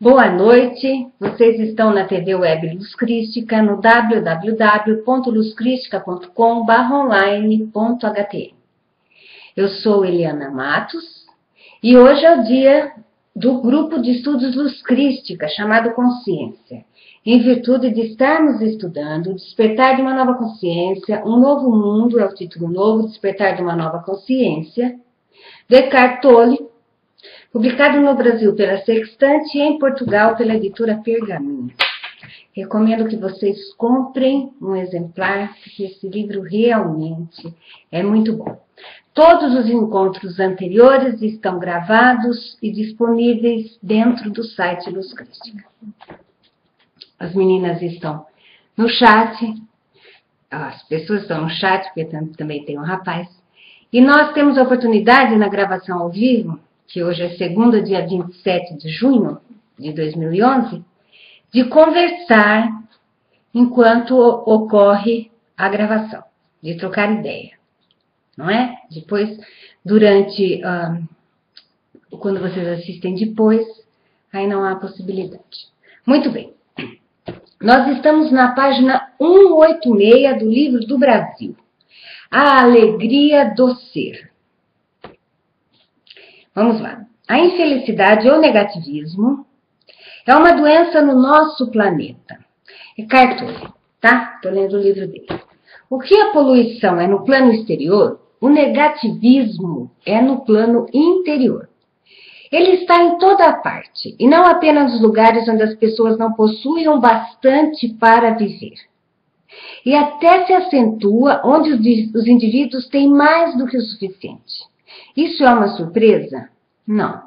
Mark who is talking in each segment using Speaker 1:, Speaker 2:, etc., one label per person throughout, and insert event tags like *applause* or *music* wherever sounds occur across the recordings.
Speaker 1: Boa noite, vocês estão na TV Web Luz Crística no www.luzcristica.com online.ht. Eu sou Eliana Matos e hoje é o dia do grupo de estudos Luz Crística chamado Consciência. Em virtude de estarmos estudando Despertar de uma Nova Consciência, Um Novo Mundo é o título novo, Despertar de uma Nova Consciência, de Eckhart Tolle, publicado no Brasil pela Sextante e em Portugal pela editora Pergaminho. Recomendo que vocês comprem um exemplar, porque esse livro realmente é muito bom. Todos os encontros anteriores estão gravados e disponíveis dentro do site Luz Crística. As meninas estão no chat, as pessoas estão no chat, porque também tem um rapaz. E nós temos a oportunidade na gravação ao vivo que hoje é segunda, dia 27 de junho de 2011, de conversar enquanto ocorre a gravação, de trocar ideia, não é? Depois, durante, quando vocês assistem depois, aí não há possibilidade. Muito bem. Nós estamos na página 186 do livro do Brasil. A alegria do ser. Vamos lá. A infelicidade ou negativismo é uma doença no nosso planeta. Eckhart Tolle, tá? Estou lendo o livro dele. O que a poluição é no plano exterior, o negativismo é no plano interior. Ele está em toda parte, e não apenas nos lugares onde as pessoas não possuem bastante para viver. E até se acentua onde os indivíduos têm mais do que o suficiente. Isso é uma surpresa? Não.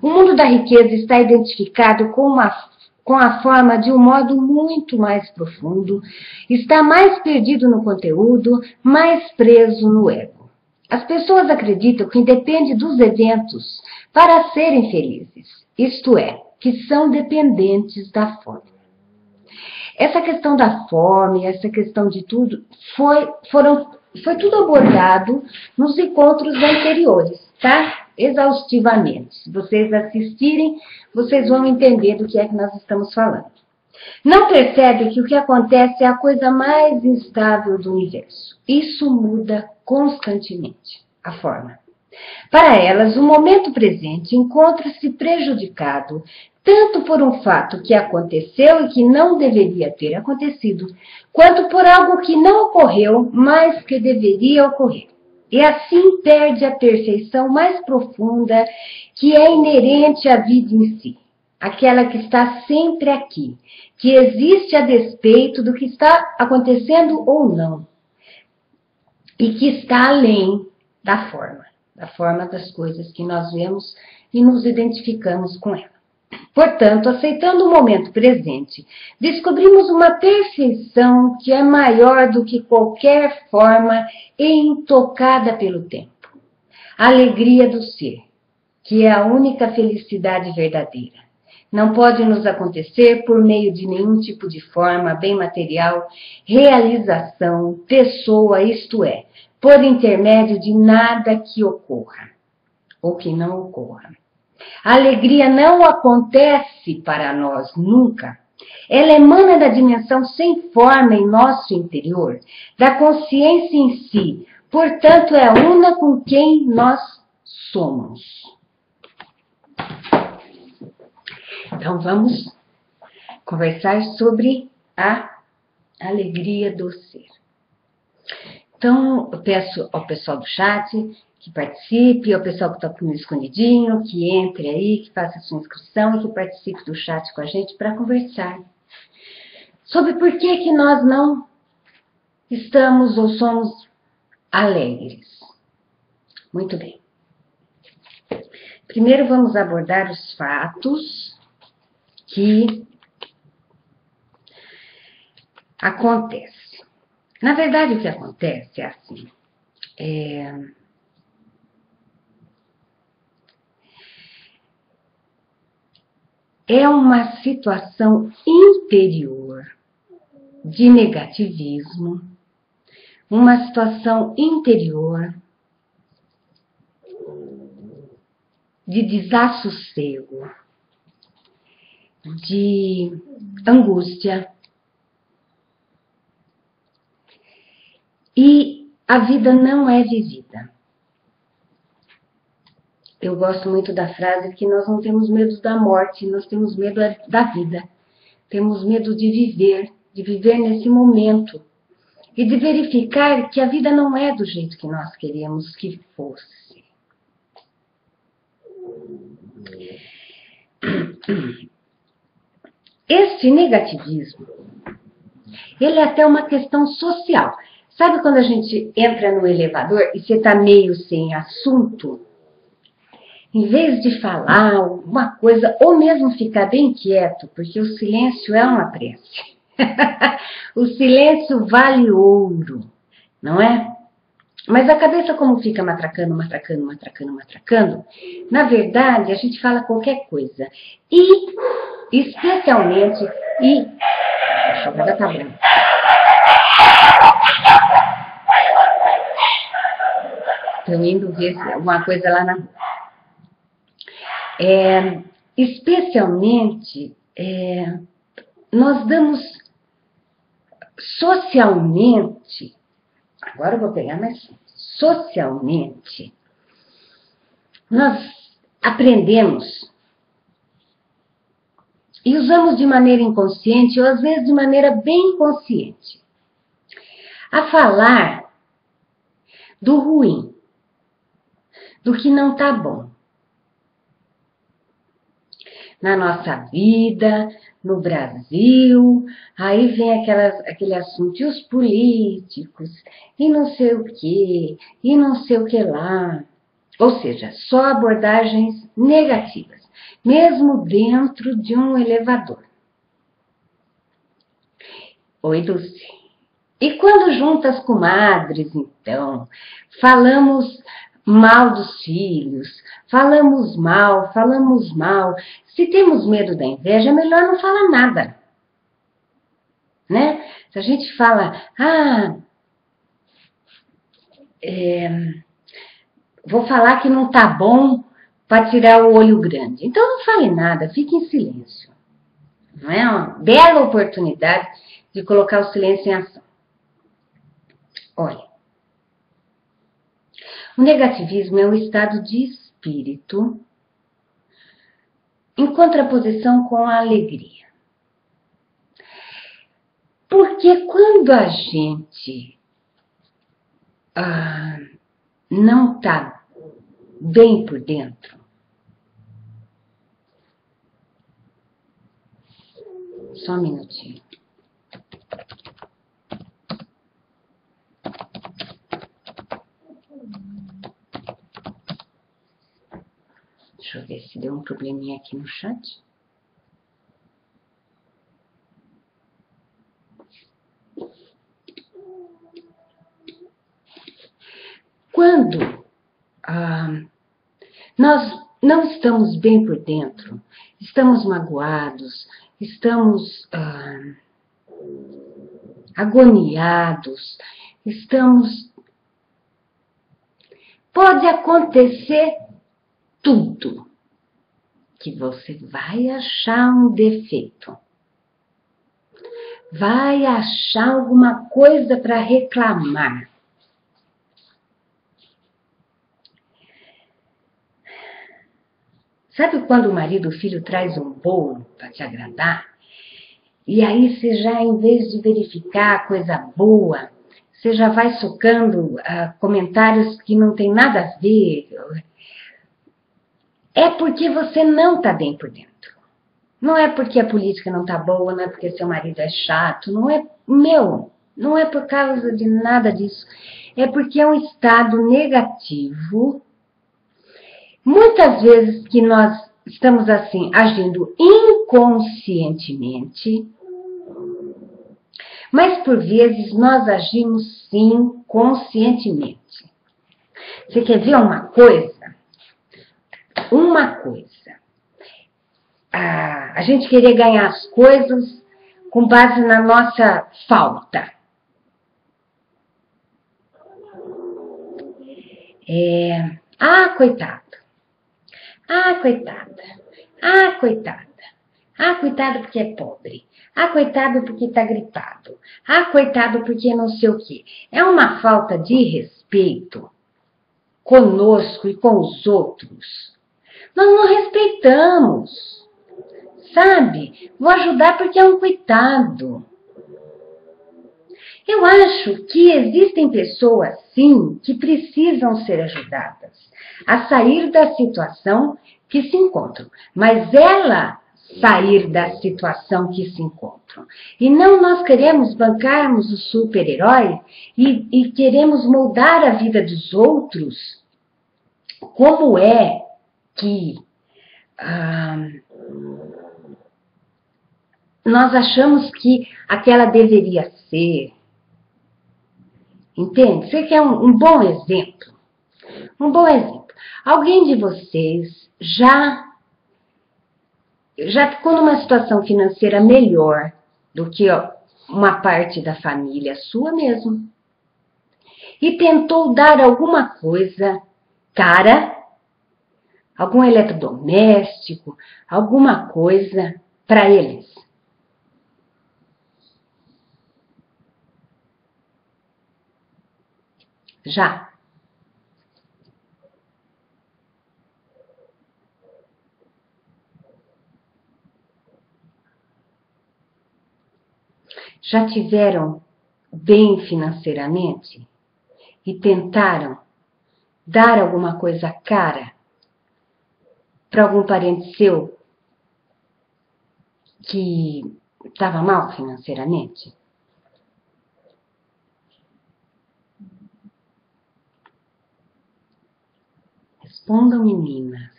Speaker 1: O mundo da riqueza está identificado com, uma, com a forma de um modo muito mais profundo, está mais perdido no conteúdo, mais preso no ego. As pessoas acreditam que depende dos eventos para serem felizes, isto é, que são dependentes da forma. Essa questão da fome, essa questão de tudo, foi, foram foi tudo abordado nos encontros anteriores, tá? Exaustivamente. Se vocês assistirem, vocês vão entender do que é que nós estamos falando. Não percebe que o que acontece é a coisa mais instável do universo. Isso muda constantemente a forma. Para elas, o momento presente encontra-se prejudicado tanto por um fato que aconteceu e que não deveria ter acontecido, quanto por algo que não ocorreu, mas que deveria ocorrer. E assim perde a perfeição mais profunda que é inerente à vida em si, aquela que está sempre aqui, que existe a despeito do que está acontecendo ou não, e que está além da forma, da forma das coisas que nós vemos e nos identificamos com ela. Portanto, aceitando o momento presente, descobrimos uma perfeição que é maior do que qualquer forma e intocada pelo tempo. A alegria do ser, que é a única felicidade verdadeira. Não pode nos acontecer por meio de nenhum tipo de forma, bem material, realização, pessoa, isto é, por intermédio de nada que ocorra ou que não ocorra. A alegria não acontece para nós nunca. Ela emana da dimensão sem forma em nosso interior, da consciência em si, portanto, é una com quem nós somos. Então, vamos conversar sobre a alegria do ser. Então, eu peço ao pessoal do chat que participe, ao pessoal que está no escondidinho, que entre aí, que faça sua inscrição e que participe do chat com a gente para conversar sobre por que, que nós não estamos ou somos alegres. Muito bem. Primeiro vamos abordar os fatos que acontecem. Na verdade, o que acontece é assim. É, é uma situação interior de negativismo, uma situação interior de desassossego, de angústia. E a vida não é vivida. Eu gosto muito da frase que nós não temos medo da morte, nós temos medo da vida. Temos medo de viver, de viver nesse momento e de verificar que a vida não é do jeito que nós queríamos que fosse. Este negativismo, ele é até uma questão social. Sabe quando a gente entra no elevador e você está meio sem assunto? Em vez de falar alguma coisa, ou mesmo ficar bem quieto, porque o silêncio é uma prece. *laughs* o silêncio vale ouro, não é? Mas a cabeça, como fica matracando, matracando, matracando, matracando, na verdade, a gente fala qualquer coisa. E, especialmente, e. A chamada tá branca. Estou indo ver alguma coisa lá na é, especialmente, é, nós damos socialmente, agora eu vou pegar mais socialmente, nós aprendemos e usamos de maneira inconsciente ou às vezes de maneira bem consciente a falar do ruim, do que não está bom na nossa vida, no Brasil, aí vem aquelas, aquele assunto, e os políticos, e não sei o que, e não sei o que lá. Ou seja, só abordagens negativas, mesmo dentro de um elevador. Oi, Dulce. E quando juntas comadres, então, falamos mal dos filhos, falamos mal, falamos mal. Se temos medo da inveja, é melhor não falar nada. Né? Se a gente fala, ah, é, vou falar que não tá bom para tirar o olho grande. Então não fale nada, fique em silêncio. Não é uma bela oportunidade de colocar o silêncio em ação. Olha, o negativismo é um estado de espírito em contraposição com a alegria. Porque quando a gente ah, não está bem por dentro, só um minutinho. Deixa eu ver se deu um probleminha aqui no chat. Quando ah, nós não estamos bem por dentro, estamos magoados, estamos ah, agoniados, estamos. Pode acontecer tudo que você vai achar um defeito. Vai achar alguma coisa para reclamar. Sabe quando o marido ou filho traz um bolo para te agradar? E aí você já, em vez de verificar a coisa boa, você já vai socando uh, comentários que não tem nada a ver, é porque você não está bem por dentro. Não é porque a política não está boa, não é porque seu marido é chato, não é meu, não é por causa de nada disso. É porque é um estado negativo. Muitas vezes que nós estamos assim agindo inconscientemente, mas por vezes nós agimos sim conscientemente. Você quer ver uma coisa? Uma coisa. A, a gente querer ganhar as coisas com base na nossa falta. É, ah, coitado. Ah, coitada. Ah, coitada. Ah, coitado porque é pobre. Ah, coitado porque está gripado. Ah, coitado porque não sei o quê. É uma falta de respeito conosco e com os outros. Nós não respeitamos. Sabe? Vou ajudar porque é um coitado. Eu acho que existem pessoas, sim, que precisam ser ajudadas a sair da situação que se encontram, mas ela sair da situação que se encontram. E não nós queremos bancarmos o super-herói e, e queremos moldar a vida dos outros. Como é que ah, nós achamos que aquela deveria ser? Entende? Você quer um, um bom exemplo? Um bom exemplo. Alguém de vocês já já ficou numa situação financeira melhor do que uma parte da família sua mesmo. E tentou dar alguma coisa cara, algum eletrodoméstico, alguma coisa para eles. Já. Já tiveram bem financeiramente e tentaram dar alguma coisa cara para algum parente seu que estava mal financeiramente? Respondam, meninas.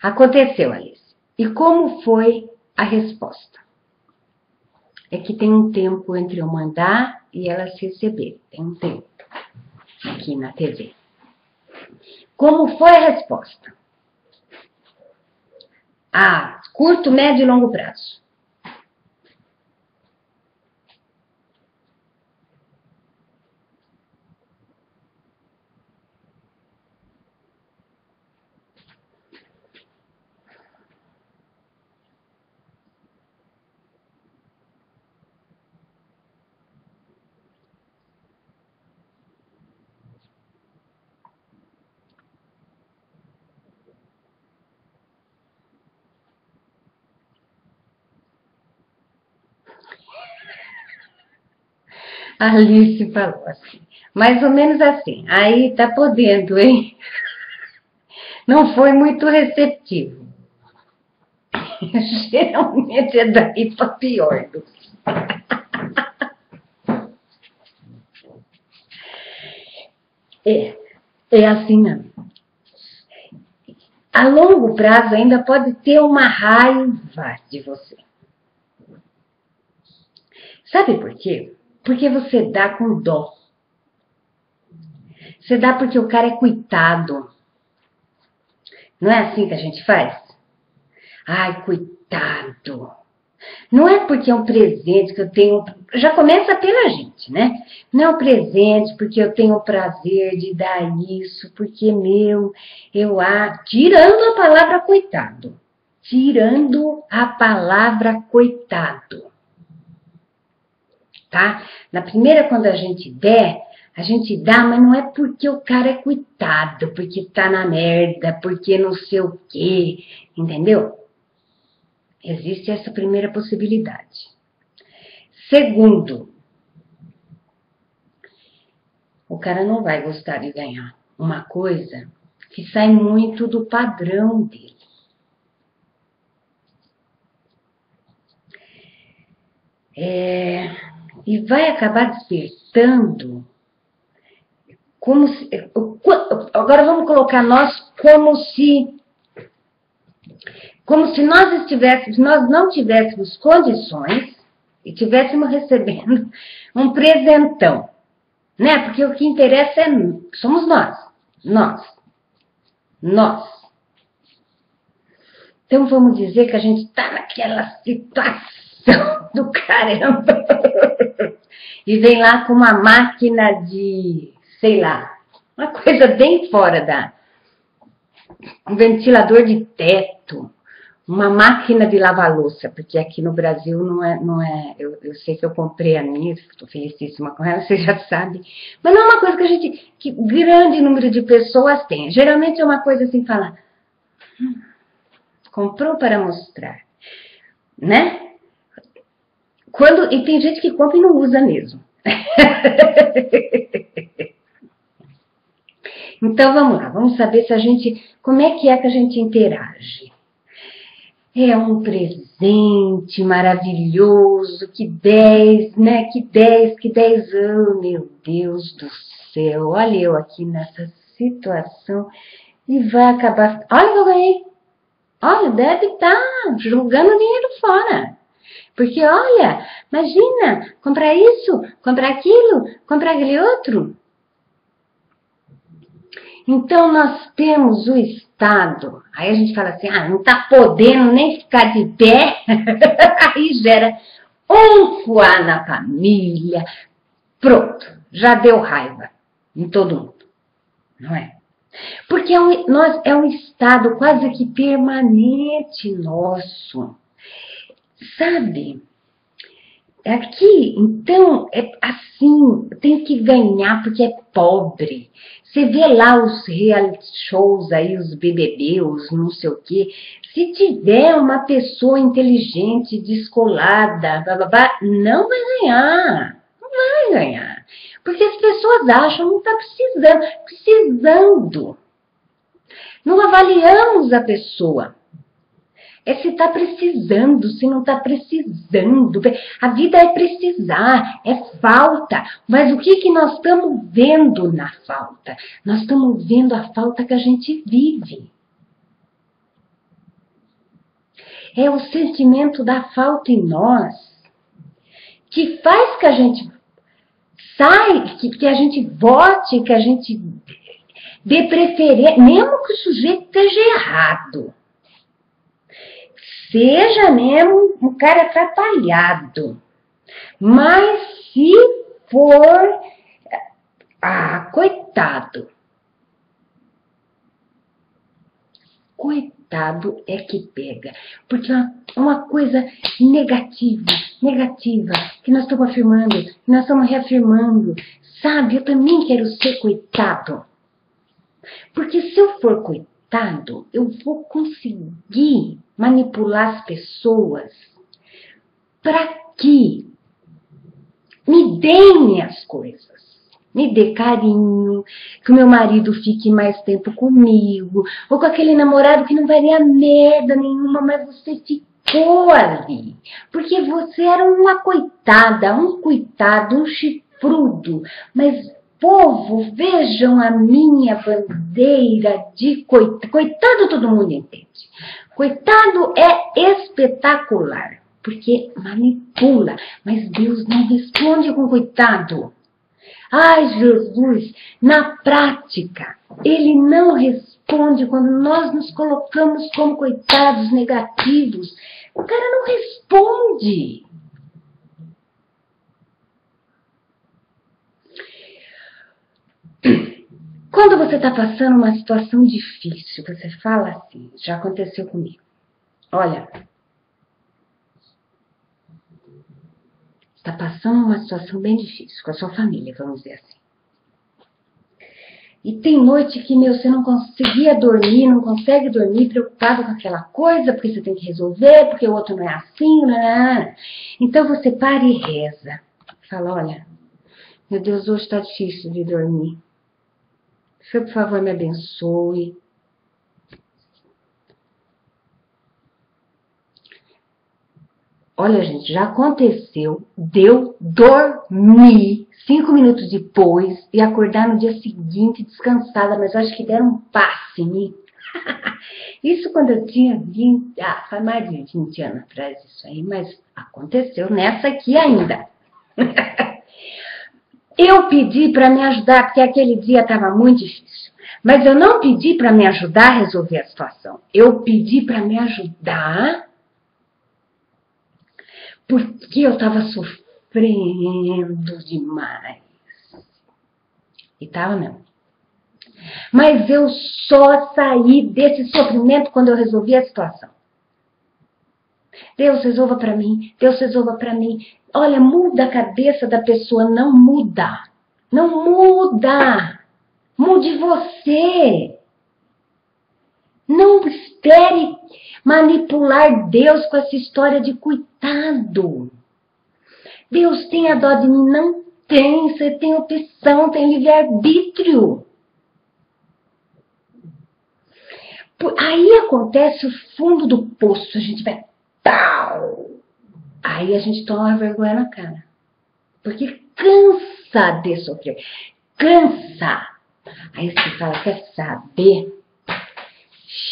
Speaker 1: Aconteceu, Alice. E como foi a resposta? É que tem um tempo entre eu mandar e elas receberem. Tem um tempo aqui na TV. Como foi a resposta? Ah, curto, médio e longo prazo. A Alice falou assim, mais ou menos assim, aí tá podendo, hein? Não foi muito receptivo. *laughs* Geralmente é daí para pior. Do É, é assim mesmo. A longo prazo ainda pode ter uma raiva de você. Sabe por quê? Porque você dá com dó. Você dá porque o cara é coitado. Não é assim que a gente faz? Ai, coitado. Não é porque é um presente que eu tenho. Já começa pela gente, né? Não é um presente porque eu tenho o prazer de dar isso, porque meu, eu ah, tirando a palavra coitado. Tirando a palavra coitado tá? Na primeira, quando a gente der, a gente dá, mas não é porque o cara é coitado, porque tá na merda, porque não sei o quê, entendeu? Existe essa primeira possibilidade. Segundo, o cara não vai gostar de ganhar uma coisa que sai muito do padrão dele. É, e vai acabar despertando como se, agora vamos colocar nós como se como se nós estivéssemos, nós não tivéssemos condições e estivéssemos recebendo *laughs* um presentão, né? Porque o que interessa é somos nós, nós, nós. Então vamos dizer que a gente está naquela situação *laughs* do caramba e vem lá com uma máquina de, sei lá, Uma coisa bem fora da. Um ventilador de teto, uma máquina de lavar louça, porque aqui no Brasil não é. Não é eu, eu sei que eu comprei a minha, estou felicíssima com ela, *laughs* você já sabe. Mas não é uma coisa que a gente. que grande número de pessoas tem. Geralmente é uma coisa assim, fala. Hum, comprou para mostrar. Né? Quando, e tem gente que compra e não usa mesmo. *laughs* então vamos lá, vamos saber se a gente, como é que é que a gente interage. É um presente maravilhoso, que 10, né? Que 10, que 10 anos, meu Deus do céu. Olha eu aqui nessa situação e vai acabar. Olha que eu ganhei. Olha, deve estar tá jogando dinheiro fora. Porque, olha, imagina, comprar isso, comprar aquilo, comprar aquele outro. Então, nós temos o Estado. Aí a gente fala assim, ah, não está podendo nem ficar de pé. *laughs* Aí gera um fuá na família. Pronto, já deu raiva em todo mundo. Não é? Porque é um, nós, é um estado quase que permanente nosso. Sabe? Aqui, então, é assim, tem que ganhar porque é pobre. Você vê lá os reality shows aí, os BBB, os não sei o quê. Se tiver uma pessoa inteligente, descolada, blá, blá, blá, não vai ganhar. Não vai ganhar. Porque as pessoas acham que não está precisando. Precisando. Não avaliamos a pessoa é se está precisando, se não está precisando. A vida é precisar, é falta. Mas o que, que nós estamos vendo na falta? Nós estamos vendo a falta que a gente vive. É o sentimento da falta em nós que faz que a gente sai, que, que a gente vote, que a gente dê preferência, mesmo que o sujeito esteja errado seja mesmo um cara atrapalhado. Mas se for. Ah, coitado. Coitado é que pega. Porque é uma coisa negativa, negativa, que nós estamos afirmando, que nós estamos reafirmando. Sabe, eu também quero ser coitado. Porque se eu for coitado, eu vou conseguir manipular as pessoas para que me deem as coisas. Me dê carinho, que o meu marido fique mais tempo comigo, ou com aquele namorado que não varia merda nenhuma, mas você ficou ali. Porque você era uma coitada, um coitado, um chifrudo. Mas, povo, vejam a minha bandeira de coitado. Coitado todo mundo entende. Coitado é espetacular, porque manipula, mas Deus não responde com coitado. Ai, Jesus, na prática, ele não responde quando nós nos colocamos como coitados negativos. O cara não responde. Quando você está passando uma situação difícil, você fala assim, já aconteceu comigo. Olha, está passando uma situação bem difícil com a sua família, vamos dizer assim. E tem noite que, meu, você não conseguia dormir, não consegue dormir preocupado com aquela coisa, porque você tem que resolver, porque o outro não é assim, né? Então você para e reza. Fala, olha, meu Deus, hoje está difícil de dormir. Senhor, por favor, me abençoe. Olha, gente, já aconteceu, deu dormir cinco minutos depois e acordar no dia seguinte descansada, mas acho que deram um passe em mim. *laughs* isso quando eu tinha 20, ah, faz mais de 20 anos atrás isso aí, mas aconteceu nessa aqui ainda. *laughs* Eu pedi para me ajudar, porque aquele dia estava muito difícil. Mas eu não pedi para me ajudar a resolver a situação. Eu pedi para me ajudar porque eu estava sofrendo demais. E estava mesmo. Mas eu só saí desse sofrimento quando eu resolvi a situação. Deus resolva para mim, Deus resolva para mim. Olha, muda a cabeça da pessoa, não muda. Não muda. Mude você. Não espere manipular Deus com essa história de coitado. Deus tem a dó de mim? Não tem. Você tem opção, tem livre-arbítrio. Aí acontece o fundo do poço. A gente vai Aí a gente toma vergonha na cara. Porque cansa de sofrer. Cansa. Aí você fala, quer saber?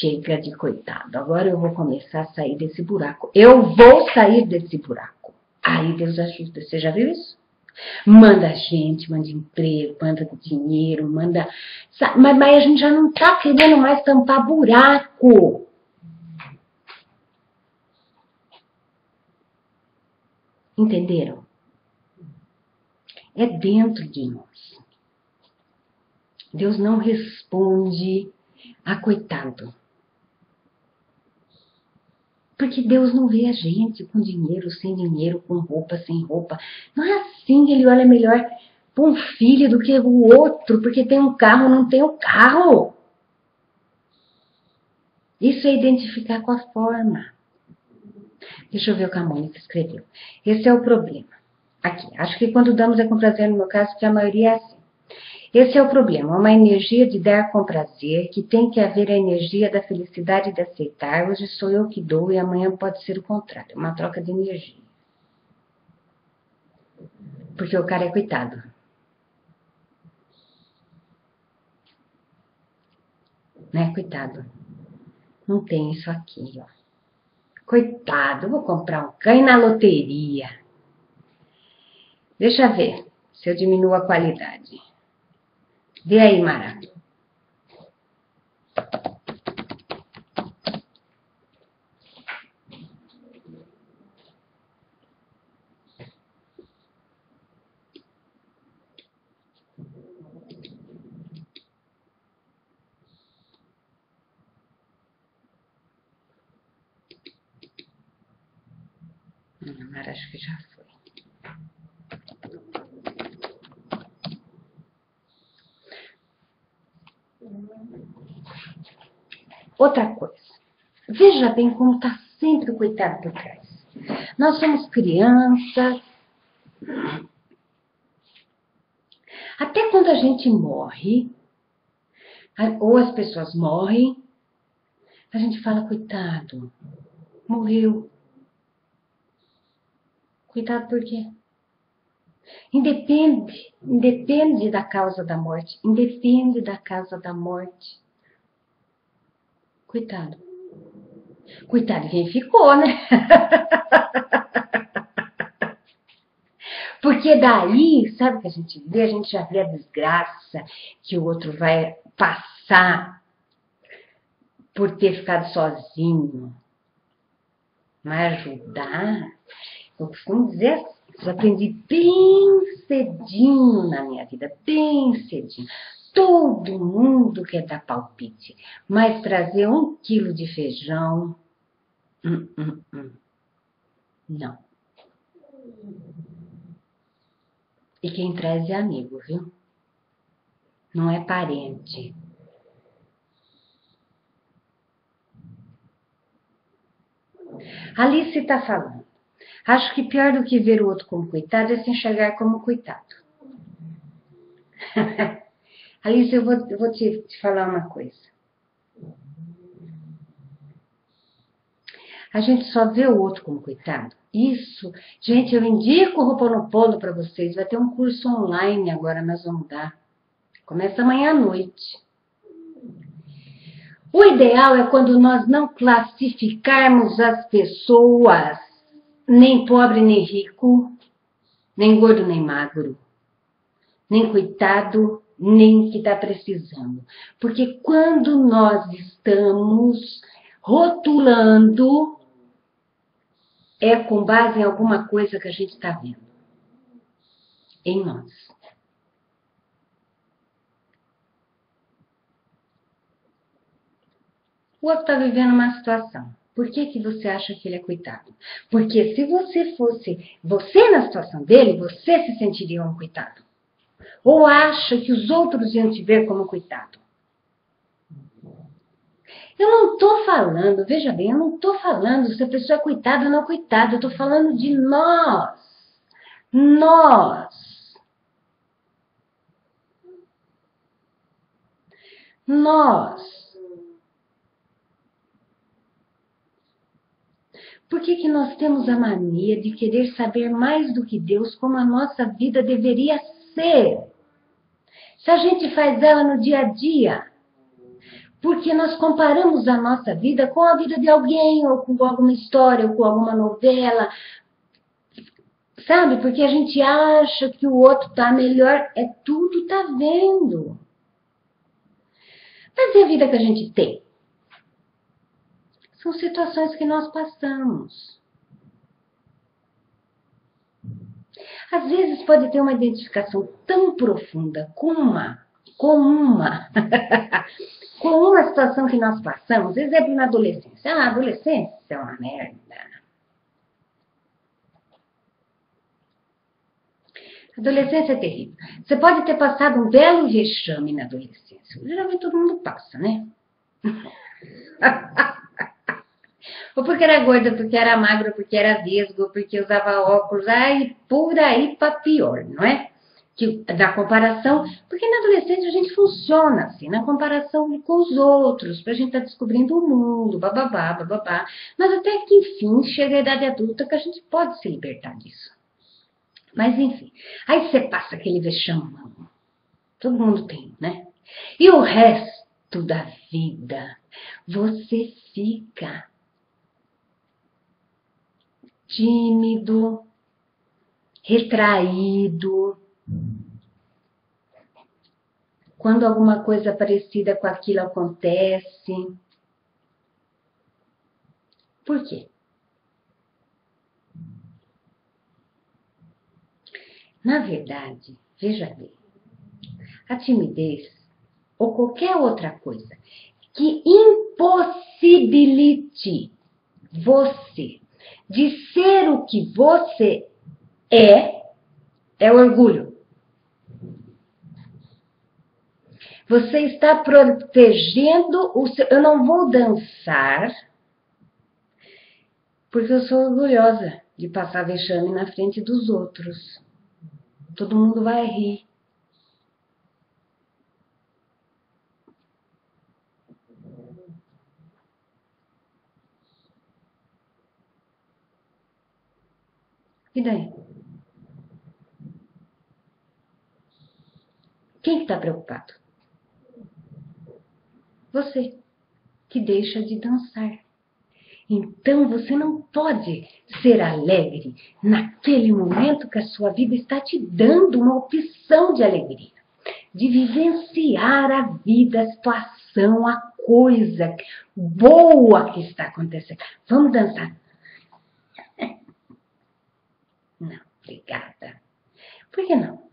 Speaker 1: Chega de coitado. Agora eu vou começar a sair desse buraco. Eu vou sair desse buraco. Aí Deus ajuda. Você já viu isso? Manda gente, manda emprego, manda dinheiro, manda. Mas, mas a gente já não tá querendo mais tampar buraco. Entenderam? É dentro de nós. Deus não responde a coitado. Porque Deus não vê a gente com dinheiro, sem dinheiro, com roupa, sem roupa. Não é assim, ele olha melhor para um filho do que o outro, porque tem um carro, não tem o um carro. Isso é identificar com a forma. Deixa eu ver o que a Mônica escreveu. Esse é o problema. Aqui, acho que quando damos é com prazer no meu caso, que a maioria é assim. Esse é o problema, uma energia de dar com prazer, que tem que haver a energia da felicidade de aceitar. Hoje sou eu que dou e amanhã pode ser o contrário, uma troca de energia. Porque o cara é coitado. Né, coitado. Não tem isso aqui, ó. Coitado, vou comprar um ganho na loteria. Deixa ver se eu diminuo a qualidade. Vê aí. Mara, acho que já foi. Outra coisa, veja bem como está sempre o coitado por trás. Nós somos crianças. Até quando a gente morre, ou as pessoas morrem, a gente fala, coitado, morreu. Coitado por quê? Independe, independe da causa da morte, independe da causa da morte. Coitado. Coitado quem ficou, né? *laughs* Porque daí, sabe o que a gente vê? A gente já vê a desgraça que o outro vai passar por ter ficado sozinho. Mas ajudar, eu costumo dizer eu aprendi bem cedinho na minha vida, bem cedinho. Todo mundo quer dar palpite, mas trazer um quilo de feijão, hum, hum, hum. não. E quem traz é amigo, viu? Não é parente. Alice está falando. Acho que pior do que ver o outro como coitado é se enxergar como coitado. *laughs* Alice, eu vou, vou te, te falar uma coisa. A gente só vê o outro como coitado. Isso, gente, eu indico o Roponopono para vocês. Vai ter um curso online agora, nós vamos dar. Começa amanhã à noite. O ideal é quando nós não classificarmos as pessoas, nem pobre nem rico, nem gordo nem magro, nem coitado nem que está precisando. Porque quando nós estamos rotulando, é com base em alguma coisa que a gente está vendo em nós. O outro está vivendo uma situação. Por que, que você acha que ele é coitado? Porque se você fosse você na situação dele, você se sentiria um coitado. Ou acha que os outros iam te ver como coitado? Eu não estou falando, veja bem, eu não estou falando se a pessoa é coitada ou não coitada, eu estou falando de nós. Nós. Nós. Por que, que nós temos a mania de querer saber mais do que Deus como a nossa vida deveria ser? Se a gente faz ela no dia a dia, porque nós comparamos a nossa vida com a vida de alguém, ou com alguma história, ou com alguma novela. Sabe? Porque a gente acha que o outro tá melhor. É tudo tá vendo. Mas e a vida que a gente tem? São situações que nós passamos. Às vezes pode ter uma identificação tão profunda com uma, com uma, *laughs* com uma situação que nós passamos, exemplo na adolescência. Ah, adolescência é uma merda. Adolescência é terrível. Você pode ter passado um belo vexame na adolescência. Geralmente todo mundo passa, né? *laughs* ou porque era gorda, porque era magra, porque era vesgo, porque usava óculos, aí por aí para pior, não é? Que, da comparação, porque na adolescência a gente funciona assim, na comparação com os outros, para a gente estar tá descobrindo o mundo, bababá, bababá, mas até que enfim chega a idade adulta que a gente pode se libertar disso. Mas enfim, aí você passa aquele vexamão, todo mundo tem, né? E o resto da vida, você fica tímido, retraído. Quando alguma coisa parecida com aquilo acontece. Por quê? Na verdade, veja bem, a timidez ou qualquer outra coisa que impossibilite você de ser o que você é, é orgulho. Você está protegendo o seu. Eu não vou dançar porque eu sou orgulhosa de passar vexame na frente dos outros. Todo mundo vai rir. E daí? Quem está preocupado? Você, que deixa de dançar. Então você não pode ser alegre naquele momento que a sua vida está te dando uma opção de alegria, de vivenciar a vida, a situação, a coisa boa que está acontecendo. Vamos dançar. Não, obrigada. Por que não?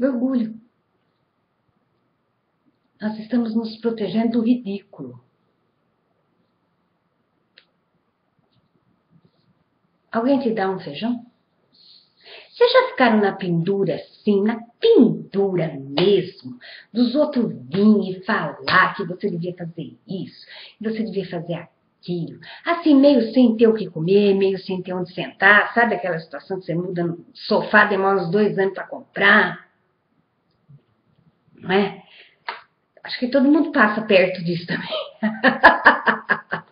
Speaker 1: Orgulho. Nós estamos nos protegendo do ridículo. Alguém te dá um feijão? Vocês já ficaram na pendura assim, na pendura mesmo, dos outros virem e falar que você devia fazer isso, que você devia fazer aquilo. Assim, meio sem ter o que comer, meio sem ter onde sentar, sabe aquela situação que você muda no sofá, demora uns dois anos para comprar? Não é? Acho que todo mundo passa perto disso também. *laughs*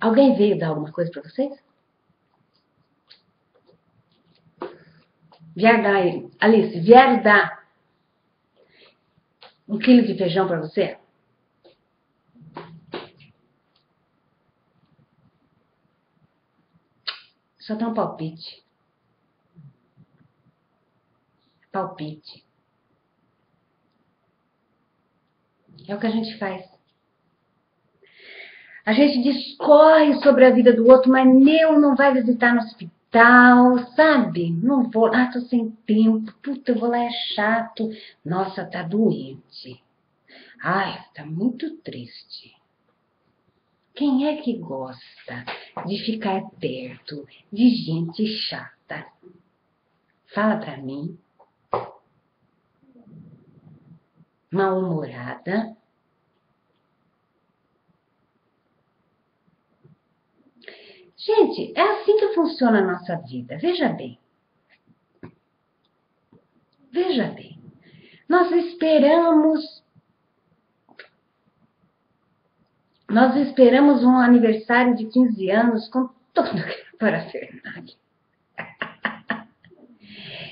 Speaker 1: Alguém veio dar alguma coisa para vocês? Vier dar, Alice, vier dar um quilo de feijão para você? Só dá um palpite. Palpite. É o que a gente faz. A gente discorre sobre a vida do outro, mas meu não vai visitar no hospital tal, sabe? Não vou, ah, tô sem tempo, puta, eu vou lá, é chato. Nossa, tá doente. Ai, tá muito triste. Quem é que gosta de ficar perto de gente chata? Fala pra mim. Mal-humorada. Gente, é assim que funciona a nossa vida. Veja bem. Veja bem. Nós esperamos. Nós esperamos um aniversário de 15 anos com toda *laughs* a parafernália.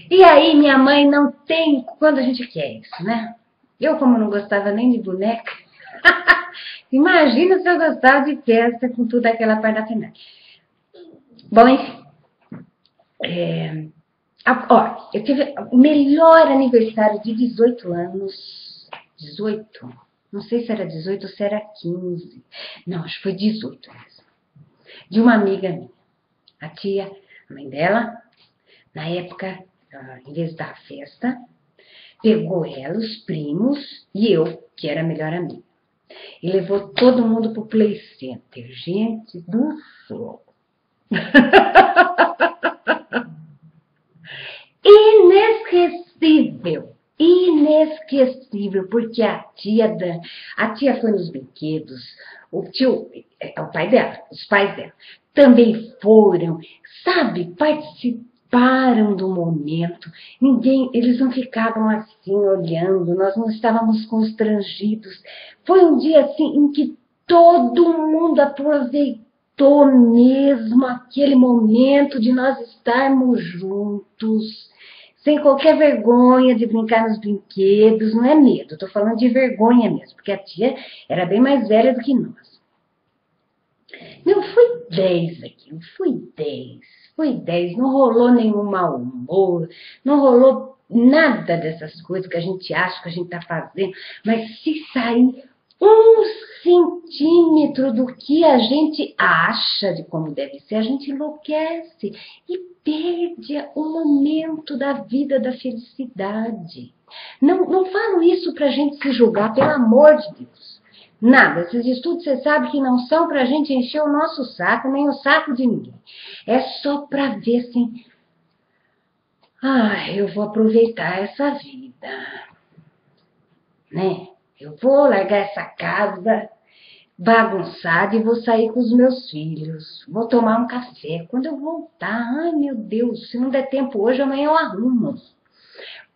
Speaker 1: E aí, minha mãe não tem quando a gente quer isso, né? Eu, como não gostava nem de boneca, *laughs* imagina se eu gostava de festa com tudo aquela parafernália. Bom, enfim. É, ó, eu tive o melhor aniversário de 18 anos. 18? Não sei se era 18 ou se era 15. Não, acho que foi 18 mesmo. De uma amiga minha. A tia, a mãe dela, na época, em vez da festa, pegou ela, os primos e eu, que era a melhor amiga. E levou todo mundo pro Play Center. Gente do céu. Inesquecível, inesquecível, porque a tia da, a tia foi nos brinquedos, o tio, é, o pai dela, os pais dela também foram, sabe, participaram do momento. Ninguém, eles não ficavam assim olhando, nós não estávamos constrangidos. Foi um dia assim em que todo mundo aproveitou gostou mesmo aquele momento de nós estarmos juntos, sem qualquer vergonha de brincar nos brinquedos, não é medo, estou falando de vergonha mesmo, porque a tia era bem mais velha do que nós. Não fui dez aqui, não fui dez, fui dez, não rolou nenhum mau humor, não rolou nada dessas coisas que a gente acha que a gente está fazendo, mas se sair um centímetro do que a gente acha de como deve ser, a gente enlouquece e perde o momento da vida da felicidade. Não, não falo isso para a gente se julgar, pelo amor de Deus. Nada, esses estudos você sabe que não são para a gente encher o nosso saco, nem o saco de ninguém. É só para ver assim. Ah, eu vou aproveitar essa vida. Né? Eu vou largar essa casa bagunçada e vou sair com os meus filhos. Vou tomar um café. Quando eu voltar, ai meu Deus, se não der tempo hoje, amanhã eu arrumo.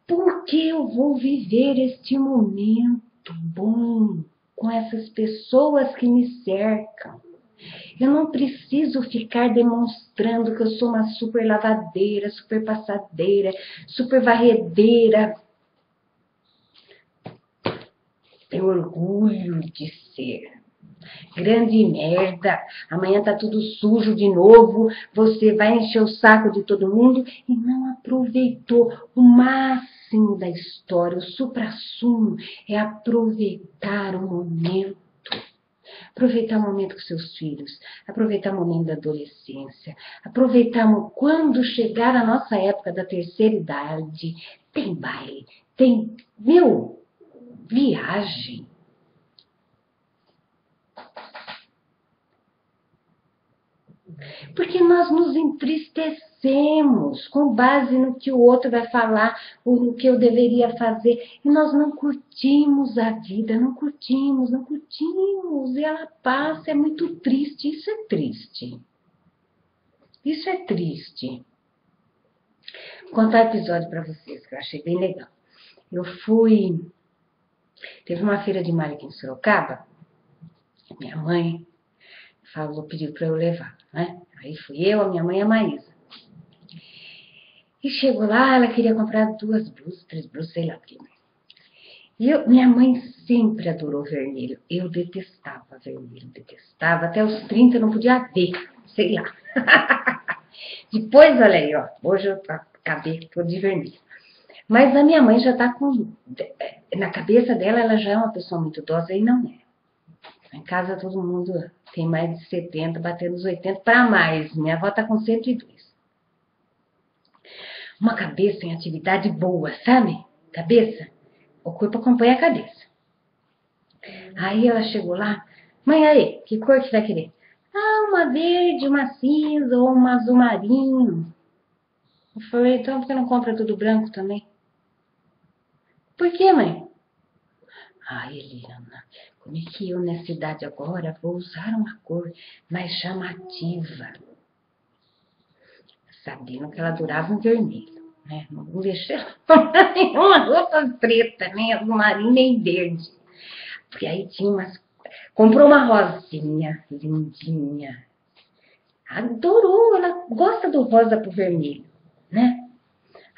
Speaker 1: Porque eu vou viver este momento bom com essas pessoas que me cercam. Eu não preciso ficar demonstrando que eu sou uma super lavadeira, super passadeira, super varredeira, tenho orgulho de ser. Grande merda, amanhã tá tudo sujo de novo, você vai encher o saco de todo mundo e não aproveitou o máximo da história. O supra-sumo é aproveitar o momento. Aproveitar o momento com seus filhos, aproveitar o momento da adolescência, aproveitar quando chegar a nossa época da terceira idade, tem baile, tem, meu, viagem. Porque nós nos entristecemos com base no que o outro vai falar, ou no que eu deveria fazer, e nós não curtimos a vida, não curtimos, não curtimos, e ela passa, é muito triste, isso é triste. Isso é triste. Vou contar um episódio para vocês que eu achei bem legal. Eu fui Teve uma feira de mar aqui em Sorocaba, minha mãe falou, pediu para eu levar, né? Aí fui eu, a minha mãe e a Maísa. E chegou lá, ela queria comprar duas blusas, três blusas, sei lá que. E eu, minha mãe sempre adorou vermelho. Eu detestava vermelho, detestava. Até os 30 eu não podia ver, sei lá. *laughs* Depois, olha aí, ó. Hoje eu acabei todo de vermelho. Mas a minha mãe já está com. Na cabeça dela, ela já é uma pessoa muito idosa e não é. Em casa todo mundo tem mais de 70, batendo os 80 para mais. Minha avó está com 102. uma cabeça em atividade boa, sabe? Cabeça. O corpo acompanha a cabeça. Aí ela chegou lá, mãe, aí, que cor que vai querer? Ah, uma verde, uma cinza ou uma azul marinho. Eu falei, então que não compra tudo branco também? Por que, mãe? Ai, Eliana, como é que eu nessa idade agora vou usar uma cor mais chamativa? Sabendo que ela durava um vermelho, né? Não vou deixar *laughs* nenhuma roupa preta, nem azul marinho, nem verde. Porque aí tinha umas. Comprou uma rosinha, lindinha. Adorou, ela gosta do rosa pro vermelho, né?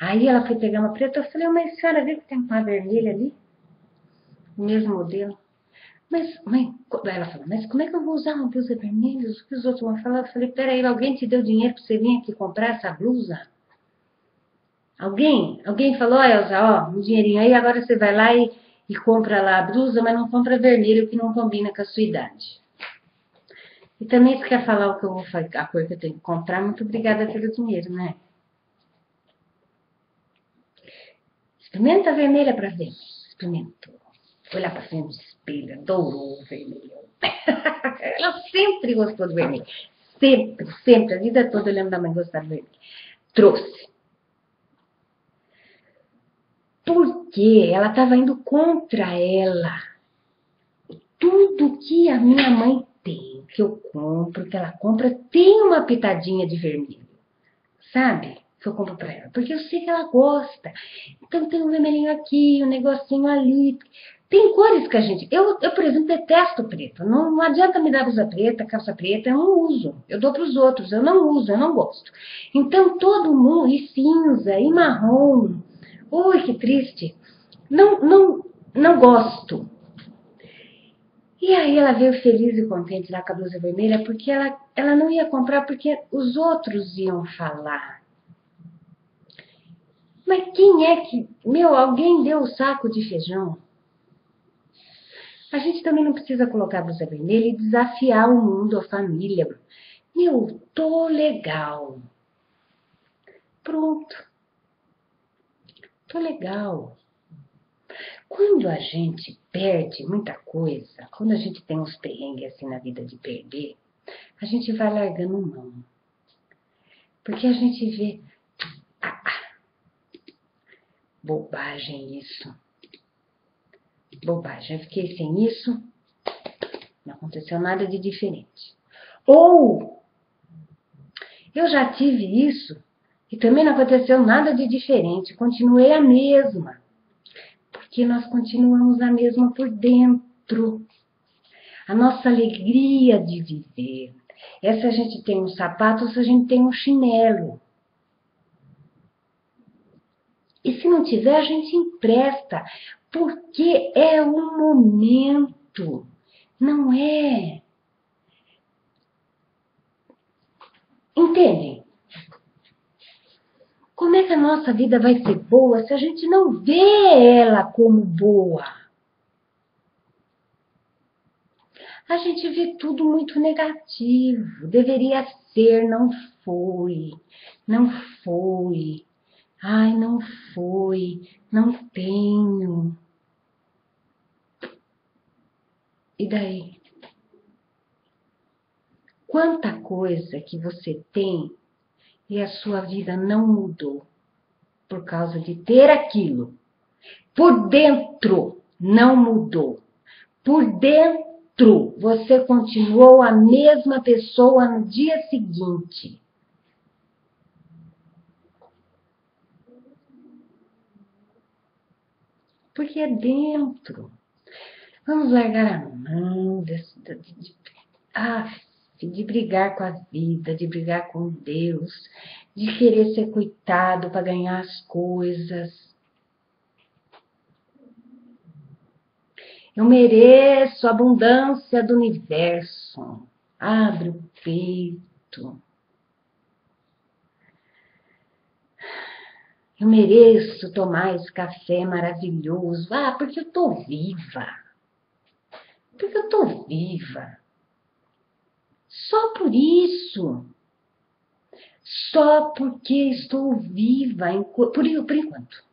Speaker 1: Aí ela foi pegar uma preta, eu falei, mas senhora viu que tem uma vermelha ali? O mesmo modelo. Mas, mãe, ela falou, mas como é que eu vou usar uma blusa vermelha? O que os outros vão falar? Eu falei, peraí, alguém te deu dinheiro para você vir aqui comprar essa blusa? Alguém? Alguém falou, Elza, ó, um dinheirinho aí, agora você vai lá e e compra lá a blusa, mas não compra vermelho que não combina com a sua idade. E também se quer falar o que eu vou fazer, a cor que eu tenho que comprar, muito obrigada pelo dinheiro, né? Experimenta a vermelha para ver. Experimentou. Foi lá para frente do espelho, adorou o vermelho. *laughs* Ela sempre gostou do vermelho. Sempre, sempre. A vida toda eu lembro da mãe gostar do vermelho. Trouxe. porque ela estava indo contra ela. Tudo que a minha mãe tem, que eu compro, que ela compra, tem uma pitadinha de vermelho. Sabe? Que eu compro para ela. Porque eu sei que ela gosta. Então tem um vermelhinho aqui, um negocinho ali. Tem cores que a gente. Eu, eu por exemplo, detesto preto. Não, não adianta me dar blusa preta, calça preta, eu não uso. Eu dou para os outros, eu não uso, eu não gosto. Então todo mundo, e cinza, e marrom, Ui, que triste. Não, não, não gosto. E aí ela veio feliz e contente lá com a blusa vermelha, porque ela, ela não ia comprar porque os outros iam falar. Mas quem é que. Meu, alguém deu o saco de feijão? A gente também não precisa colocar a blusa vermelha e desafiar o mundo, a família. Meu, tô legal. Pronto. Tô legal. Quando a gente perde muita coisa, quando a gente tem uns perrengues assim na vida de perder, a gente vai largando mão. Porque a gente vê. Ah, ah, bobagem isso. Bobagem. Eu fiquei sem isso, não aconteceu nada de diferente. Ou eu já tive isso e também não aconteceu nada de diferente, continuei a mesma. Porque nós continuamos a mesma por dentro. A nossa alegria de viver. Se a gente tem um sapato se a gente tem um chinelo. E se não tiver, a gente empresta, porque é o momento, não é? Entendem? Como é que a nossa vida vai ser boa se a gente não vê ela como boa? A gente vê tudo muito negativo. Deveria ser, não foi. Não foi. Ai, não foi. Não tenho. E daí? Quanta coisa que você tem e a sua vida não mudou por causa de ter aquilo. Por dentro não mudou. Por dentro você continuou a mesma pessoa no dia seguinte. Porque é dentro. Vamos largar a mão desse, de, de, ah, de brigar com a vida, de brigar com Deus, de querer ser coitado para ganhar as coisas. Eu mereço a abundância do universo. Abre o peito. Eu mereço tomar esse café maravilhoso. Ah, porque eu tô viva. Porque eu tô viva. Só por isso. só porque estou viva, por, por enquanto.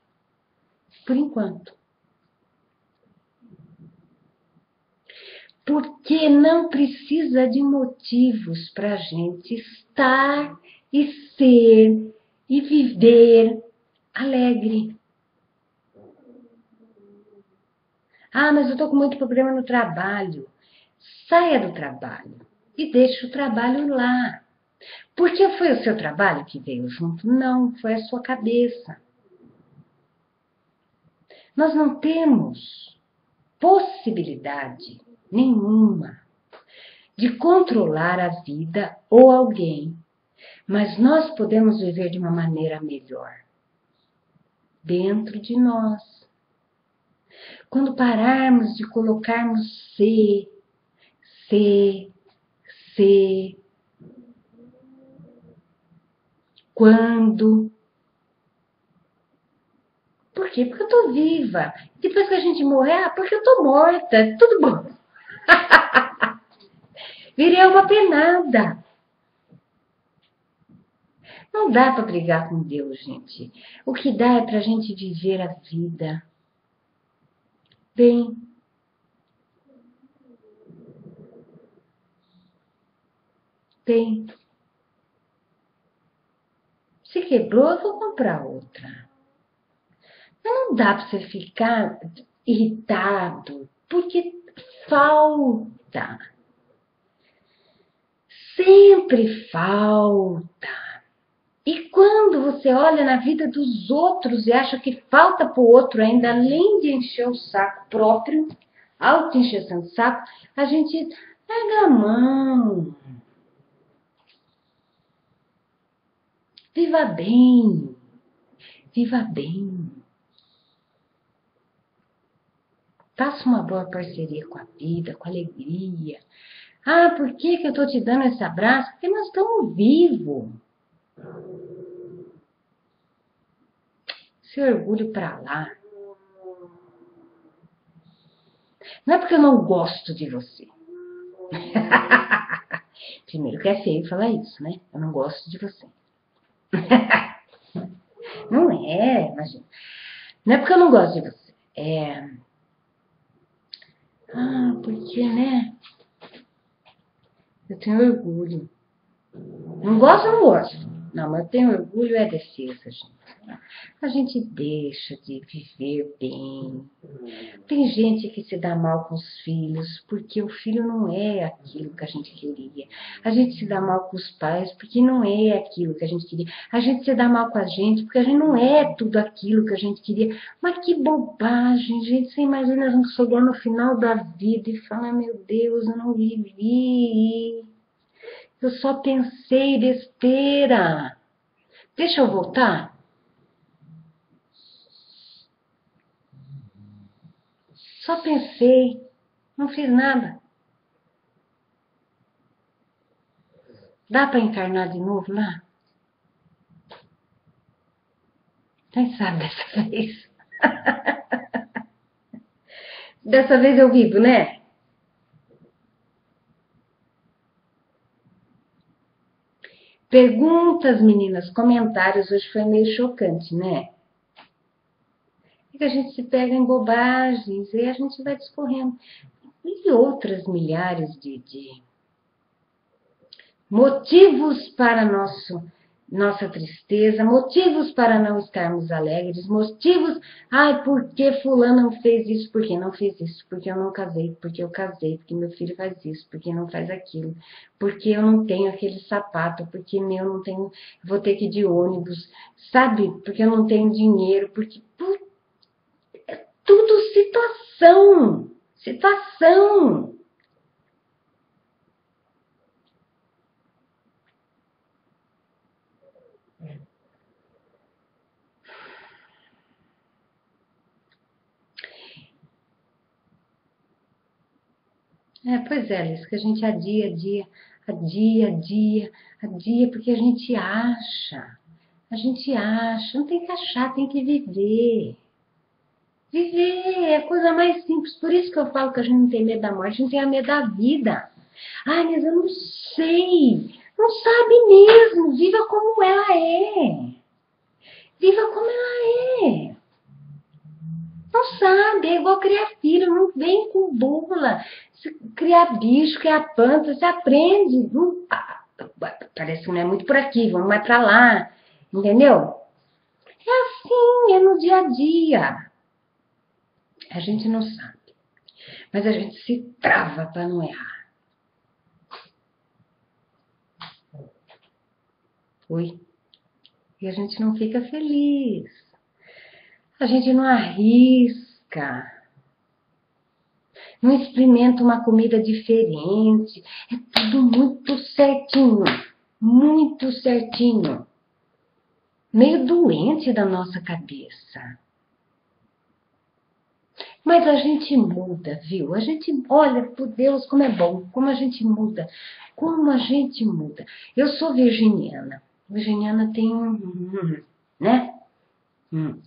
Speaker 1: Por enquanto. Porque não precisa de motivos para a gente estar e ser e viver alegre. Ah, mas eu estou com muito problema no trabalho. Saia do trabalho e deixe o trabalho lá. Porque foi o seu trabalho que veio junto? Não, foi a sua cabeça. Nós não temos possibilidade nenhuma de controlar a vida ou alguém, mas nós podemos viver de uma maneira melhor dentro de nós. Quando pararmos de colocarmos se, se, se, quando. Por quê? Porque eu tô viva. Depois que a gente morrer, ah, porque eu tô morta. Tudo bom. *laughs* Virei uma penada. Não dá para brigar com Deus, gente. O que dá é para a gente viver a vida bem. Bem. Se quebrou, eu vou comprar outra. Não dá para você ficar irritado, porque falta. Sempre falta. E quando você olha na vida dos outros e acha que falta para o outro ainda, além de encher o saco próprio, auto encheção o saco, a gente pega a mão. Viva bem. Viva bem. Faça uma boa parceria com a vida, com alegria. Ah, por que, que eu estou te dando esse abraço? Porque nós estamos vivos. Seu orgulho para lá. Não é porque eu não gosto de você. *laughs* Primeiro que é feio falar isso, né? Eu não gosto de você. *laughs* não é, imagina. Não é porque eu não gosto de você. É. Ah, porque, né? Eu tenho orgulho. Não gosto, não gosto. Não, mas eu tenho orgulho é defesa, gente. A gente deixa de viver bem. Tem gente que se dá mal com os filhos porque o filho não é aquilo que a gente queria. A gente se dá mal com os pais porque não é aquilo que a gente queria. A gente se dá mal com a gente porque a gente não é tudo aquilo que a gente queria. Mas que bobagem, gente. Você imagina a gente chegar no final da vida e falar: Meu Deus, eu não vivi. Eu só pensei besteira. Deixa eu voltar. Só pensei, não fiz nada. Dá para encarnar de novo lá? Quem sabe dessa *laughs* vez? dessa vez eu vivo, né? Perguntas, meninas, comentários. Hoje foi meio chocante, né? É que a gente se pega em bobagens e a gente vai discorrendo. E outras milhares de, de motivos para nosso nossa tristeza, motivos para não estarmos alegres, motivos, ai, por que fulano fez isso, por que não fez isso, porque eu não casei, porque eu casei, porque meu filho faz isso, porque não faz aquilo, porque eu não tenho aquele sapato, porque eu não tenho, vou ter que ir de ônibus, sabe? Porque eu não tenho dinheiro, porque é tudo situação, situação. É, pois é, Alice, que a gente adia, adia, adia, adia, adia, porque a gente acha. A gente acha, não tem que achar, tem que viver. Viver é a coisa mais simples. Por isso que eu falo que a gente não tem medo da morte, a gente tem medo da vida. Ai, mas eu não sei. Não sabe mesmo. Viva como ela é. Viva como ela é. Não sabe, é igual criar filho, não vem com bula. Se criar bicho, criar planta, você aprende. Parece que não é muito por aqui, vamos mais pra lá. Entendeu? É assim, é no dia a dia. A gente não sabe. Mas a gente se trava para não errar. Oi. E a gente não fica feliz. A gente não arrisca. Não experimenta uma comida diferente. É tudo muito certinho. Muito certinho. Meio doente da nossa cabeça. Mas a gente muda, viu? A gente, olha, por Deus, como é bom, como a gente muda, como a gente muda. Eu sou virginiana. Virginiana tem um, né? Hum.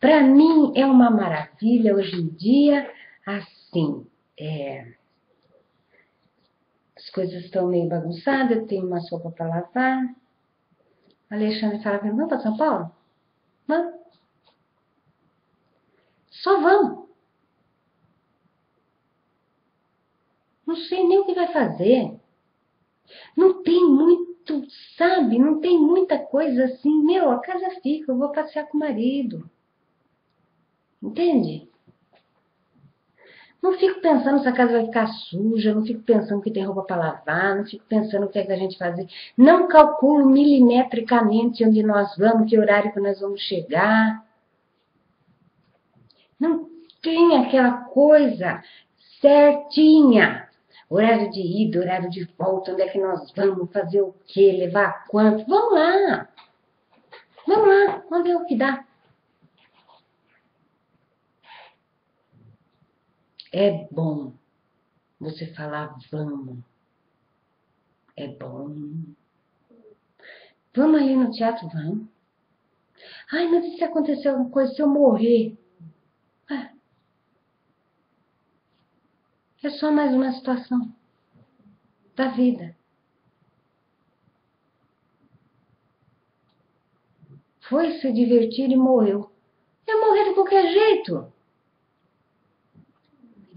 Speaker 1: Para mim é uma maravilha hoje em dia, assim, é, as coisas estão meio bagunçadas, eu tenho uma sopa para lavar. Alexandre fala para vamos para São Paulo? Vamos. Só vamos. Não sei nem o que vai fazer. Não tem muito, sabe? Não tem muita coisa assim. Meu, a casa fica, eu vou passear com o marido. Entende? Não fico pensando se a casa vai ficar suja, não fico pensando que tem roupa para lavar, não fico pensando o que é que a gente fazer. Não calculo milimetricamente onde nós vamos, que horário que nós vamos chegar. Não tem aquela coisa certinha. Horário de ida, horário de volta, onde é que nós vamos fazer o quê, levar quanto? Vamos lá. Vamos lá, vamos ver o que dá. É bom você falar vamos. É bom. Vamos ali no teatro, vamos. Ai, mas e se acontecer alguma coisa, se eu morrer? É. É só mais uma situação da vida. Foi se divertir e morreu. Ia morrer de qualquer jeito.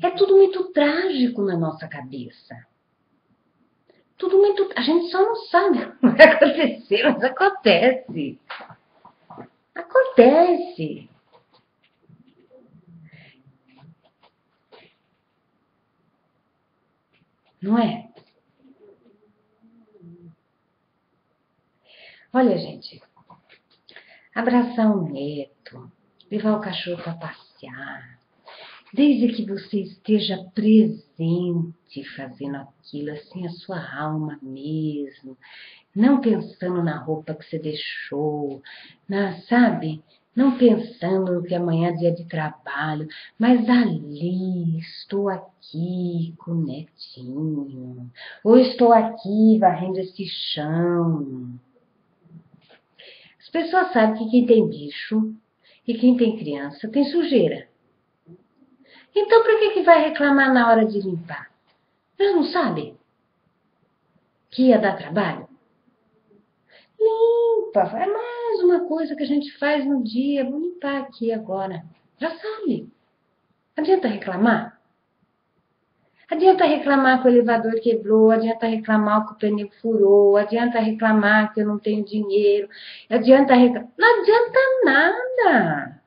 Speaker 1: É tudo muito trágico na nossa cabeça. Tudo muito. A gente só não sabe *laughs* o que vai acontecer, mas acontece. Acontece. Não é? Olha, gente, abraçar um neto, levar o cachorro para passear, desde que você esteja presente fazendo aquilo, assim, a sua alma mesmo, não pensando na roupa que você deixou, na, sabe? não pensando no que amanhã é dia de trabalho, mas ali estou aqui com o netinho, ou estou aqui varrendo esse chão. As pessoas sabem que quem tem bicho e quem tem criança tem sujeira. Então por que, que vai reclamar na hora de limpar? Eles não sabem que ia dar trabalho? Limpa, é mais uma coisa que a gente faz no dia. Vou limpar aqui agora. Já sabe. Adianta reclamar? Adianta reclamar que o elevador quebrou, adianta reclamar que o pneu furou, adianta reclamar que eu não tenho dinheiro, adianta reclamar. Não adianta nada.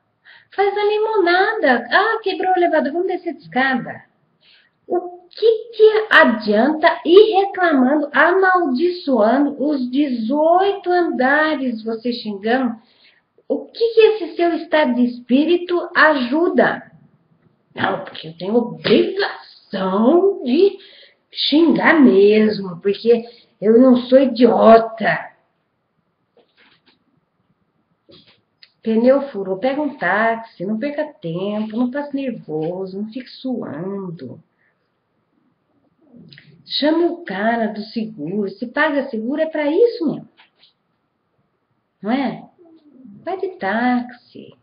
Speaker 1: Faz a limonada. Ah, quebrou o elevador, vamos descer de escada. O que, que adianta ir reclamando, amaldiçoando os 18 andares, você xingando? O que, que esse seu estado de espírito ajuda? Não, porque eu tenho obrigação de xingar mesmo, porque eu não sou idiota. Pneu furou, pega um táxi, não perca tempo, não passe nervoso, não fique suando. Chame o cara do seguro. Se paga seguro é para isso mesmo. Não é? Vai de táxi.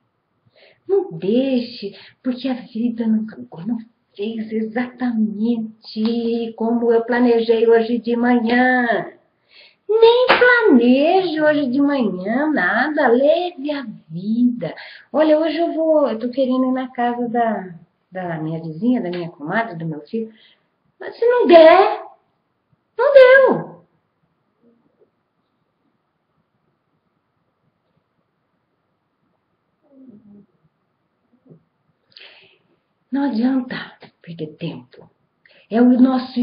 Speaker 1: Não deixe, porque a vida não, não fez exatamente como eu planejei hoje de manhã. Nem planejo hoje de manhã nada, leve a vida. Olha, hoje eu vou, eu tô querendo ir na casa da, da minha vizinha, da minha comadre, do meu filho. Mas se não der, não deu. Não adianta perder tempo. É o nosso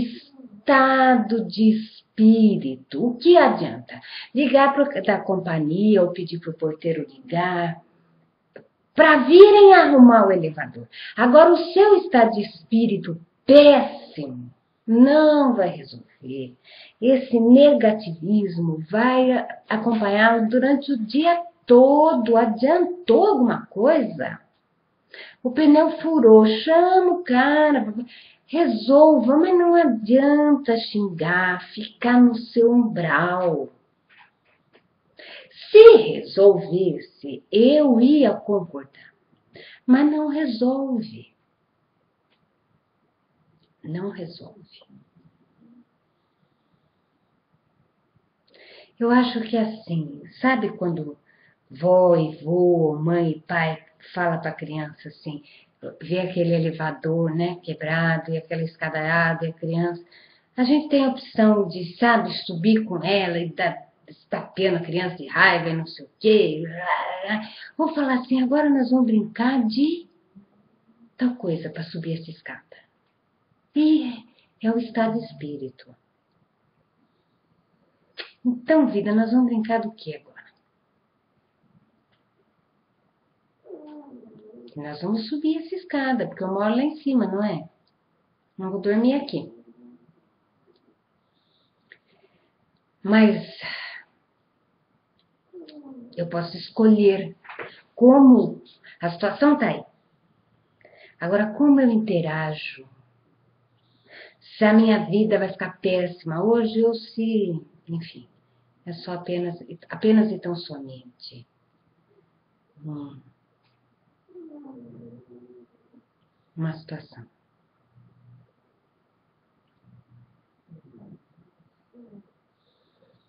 Speaker 1: estado de espírito. O que adianta? Ligar para da companhia ou pedir para o porteiro ligar para virem arrumar o elevador. Agora, o seu estado de espírito péssimo não vai resolver. Esse negativismo vai acompanhá-lo durante o dia todo. Adiantou alguma coisa? O pneu furou, chama o cara, resolva, mas não adianta xingar, ficar no seu umbral. Se resolvesse, eu ia concordar, mas não resolve. Não resolve. Eu acho que é assim, sabe quando vó e vô, mãe e pai fala para a criança assim, vê aquele elevador, né, quebrado, e aquela escadaiada, e a criança. A gente tem a opção de, sabe, subir com ela e dar, tapeando a criança de raiva e não sei o quê. Vou falar assim, agora nós vamos brincar de tal coisa para subir essa escada. E é o estado de espírito. Então, vida, nós vamos brincar do que agora? Nós vamos subir essa escada, porque eu moro lá em cima, não é? Não vou dormir aqui. Mas eu posso escolher como a situação está aí. Agora, como eu interajo? Se a minha vida vai ficar péssima hoje ou se, enfim, é só apenas, apenas e tão somente. Hum. Uma situação.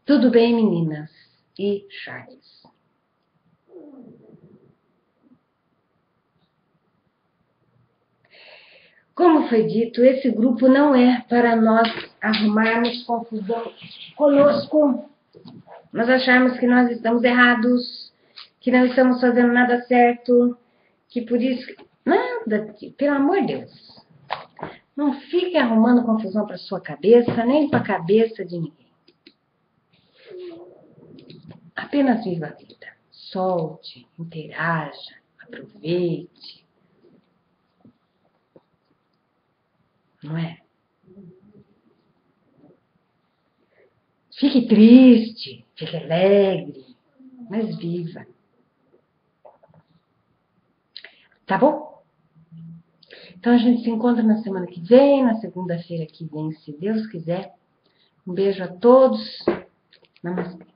Speaker 1: Tudo bem, meninas e Charles. Como foi dito, esse grupo não é para nós arrumarmos confusão conosco, nós acharmos que nós estamos errados, que não estamos fazendo nada certo, que por isso Nada, pelo amor de Deus. Não fique arrumando confusão para sua cabeça, nem para a cabeça de ninguém. Apenas viva a vida. Solte, interaja, aproveite. Não é? Fique triste, fique alegre, mas viva. Tá bom? Então a gente se encontra na semana que vem, na segunda-feira que vem, se Deus quiser. Um beijo a todos. Namastê.